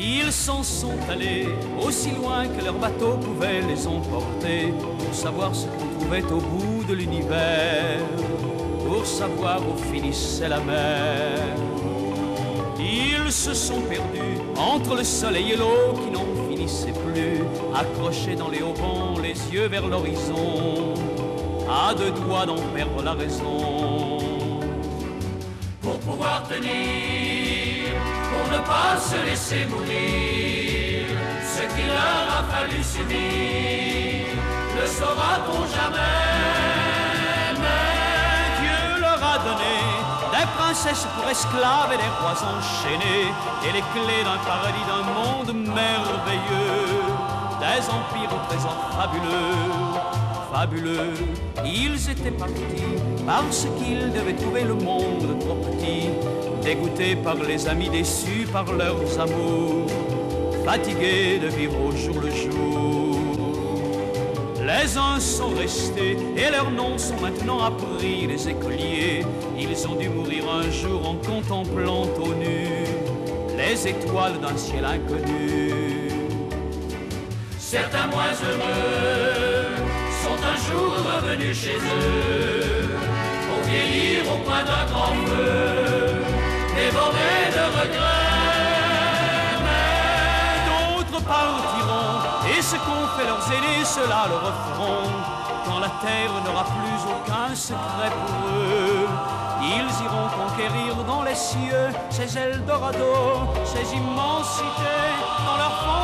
Ils s'en sont allés aussi loin que leur bateau pouvait les emporter pour savoir ce qu'on trouvait au bout de l'univers, pour savoir où finissait la mer. Ils se sont perdus entre le soleil et l'eau qui n'en finissaient plus, accrochés dans les haubans, les yeux vers l'horizon, à deux doigts d'en perdre la raison. Pour pouvoir tenir, ne pas se laisser mourir, ce qu'il leur a fallu subir, le saura-t-on jamais. Mais Dieu leur a donné des princesses pour esclaves et des rois enchaînés, et les clés d'un paradis, d'un monde merveilleux, des empires au trésor fabuleux, fabuleux. Ils étaient partis parce qu'ils devaient trouver le monde trop dégoûtés par les amis déçus par leurs amours, fatigués de vivre au jour le jour. Les uns sont restés et leurs noms sont maintenant appris, les écoliers. Ils ont dû mourir un jour en contemplant au nu les étoiles d'un ciel inconnu. Certains moins heureux sont un jour revenus chez eux pour vieillir au coin d'un grand feu, D'autres partiront et ce qu'ont fait leurs aînés, cela le. Quand la terre n'aura plus aucun secret pour eux, ils iront conquérir dans les cieux ces Eldorado, ces immensités dans leur fond